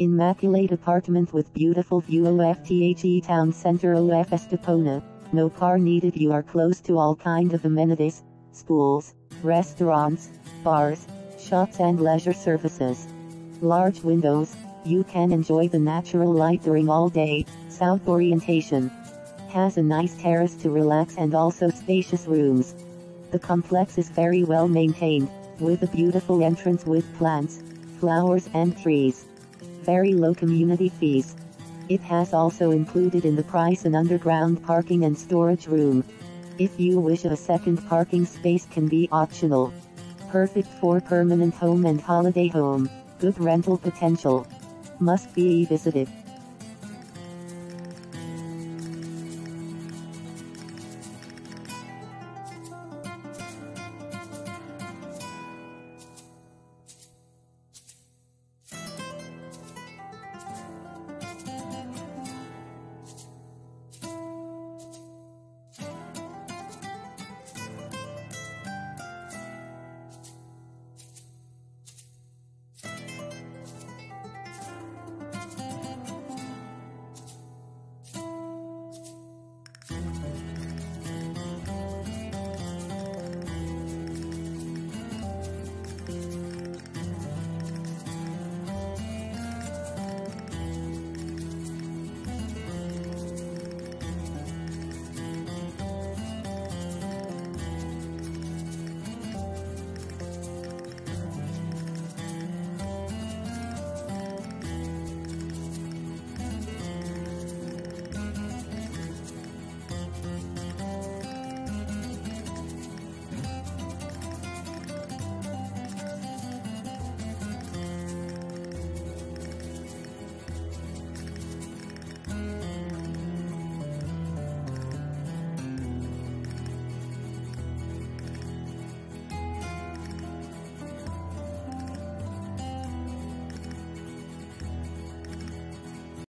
Immaculate apartment with beautiful view OFTHE town center OF Estepona. No car needed you are close to all kind of amenities, schools, restaurants, bars, shops and leisure services. Large windows, you can enjoy the natural light during all day, south orientation. Has a nice terrace to relax and also spacious rooms. The complex is very well maintained, with a beautiful entrance with plants, flowers and trees. Very low community fees. It has also included in the price an underground parking and storage room. If you wish a second parking space can be optional. Perfect for permanent home and holiday home. Good rental potential. Must be visited.